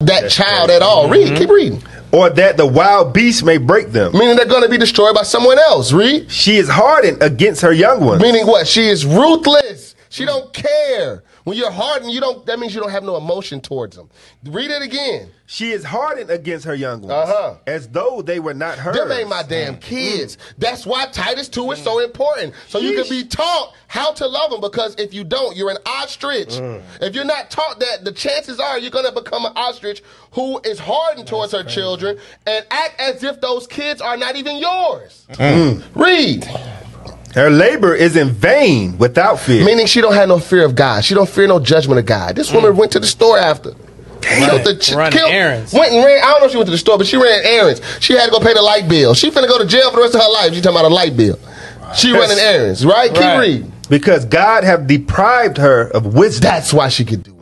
that child at all. Read, mm-hmm. keep reading. or that the wild beast may break them. Meaning they're going to be destroyed by someone else. Read. She is hardened against her young ones. Meaning what? She is ruthless. She don't care. When you're hardened, you don't. That means you don't have no emotion towards them. Read it again. She is hardened against her young ones, Uh-huh. as though they were not hers. Them ain't my damn mm. kids. Mm. That's why Titus 2 is so mm. important. So you can be taught how to love them because if you don't, you're an ostrich. If you're not taught that, the chances are you're going to become an ostrich who is hardened towards her children and act as if those kids are not even yours. Read. Her labor is in vain without fear. Meaning she don't have no fear of God. She don't fear no judgment of God. This woman mm. went to the store after. Killed the ch- Running errands. Went and ran. I don't know if she went to the store, but she ran errands. She had to go pay the light bill. She finna go to jail for the rest of her life. She talking about a light bill. She running errands, right? Keep reading. because God have deprived her of wisdom. That's why she could do it.